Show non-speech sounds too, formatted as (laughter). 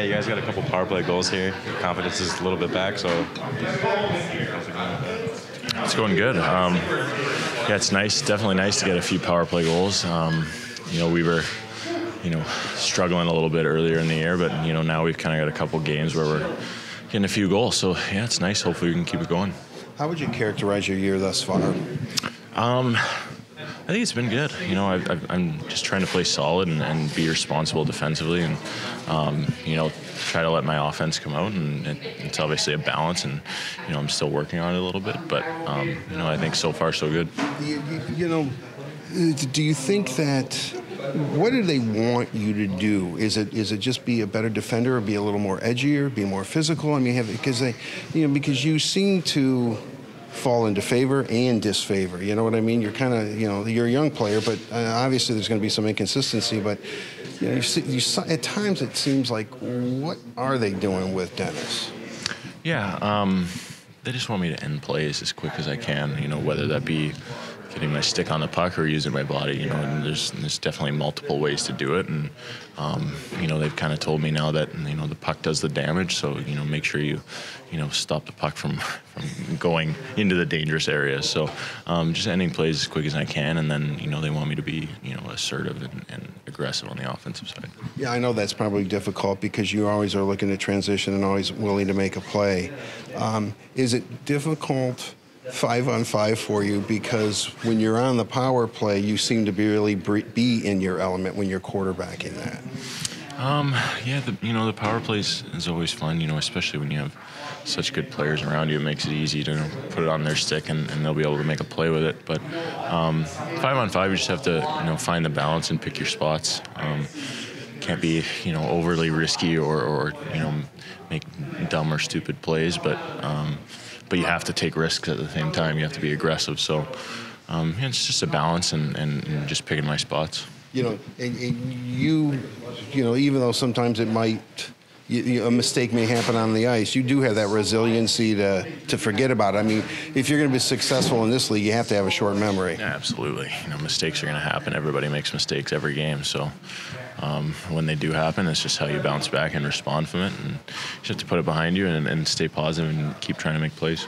Yeah, you guys got a couple power play goals here. Confidence is a little bit back, so It's going good. Um, yeah, it's nice. Definitely nice to get a few power play goals. Um, you know, we were, you know, struggling a little bit earlier in the year, but you know now we've kind of got a couple games where we're getting a few goals. So yeah, it's nice. Hopefully we can keep it going. How would you characterize your year thus far? I think it's been good. You know, I've, I'm just trying to play solid and, and be responsible defensively, and um, you know, try to let my offense come out. And it, it's obviously a balance, and you know, I'm still working on it a little bit. But um, you know, I think so far so good. You, you, know, do you think that what do they want you to do? Is it is it just be a better defender, or be a little more edgier, be more physical? I mean, have because they, you know, because you seem to fall into favor and disfavor. You know what I mean? You're kind of, you know, you're a young player, but uh, obviously there's going to be some inconsistency. But you know, you see, you, at times it seems like, what are they doing with Dennis? Yeah, um, they just want me to end plays as quick as I can. You know, whether that be getting my stick on the puck or using my body. You know, and there's there's definitely multiple ways to do it. And um, you know, they've kind of told me now that you know the puck does the damage. So you know, make sure you you know stop the puck from (laughs) from going into the dangerous areas. So um, just ending plays as quick as I can, and then you know they want me to be you know assertive and, and aggressive on the offensive side. Yeah, I know that's probably difficult because you always are looking to transition and always willing to make a play. Um, is it difficult five on five for you because when you're on the power play, you seem to be really be in your element when you're quarterbacking that? Um, yeah, the, you know the power plays is always fun. You know, especially when you have such good players around you, it makes it easy to put it on their stick and, and they'll be able to make a play with it. But um, five on five, you just have to you know find the balance and pick your spots. Um, can't be you know overly risky or, or you know make dumb or stupid plays, but um, but you have to take risks at the same time. You have to be aggressive. So um, yeah, it's just a balance and, and, and just picking my spots. You know, and, and you, you know, even though sometimes it might, you, you, a mistake may happen on the ice, you do have that resiliency to, to forget about it. I mean, if you're going to be successful in this league, you have to have a short memory. Yeah, absolutely. You know, mistakes are going to happen. Everybody makes mistakes every game. So um, when they do happen, it's just how you bounce back and respond from it. And you just have to put it behind you and, and stay positive and keep trying to make plays.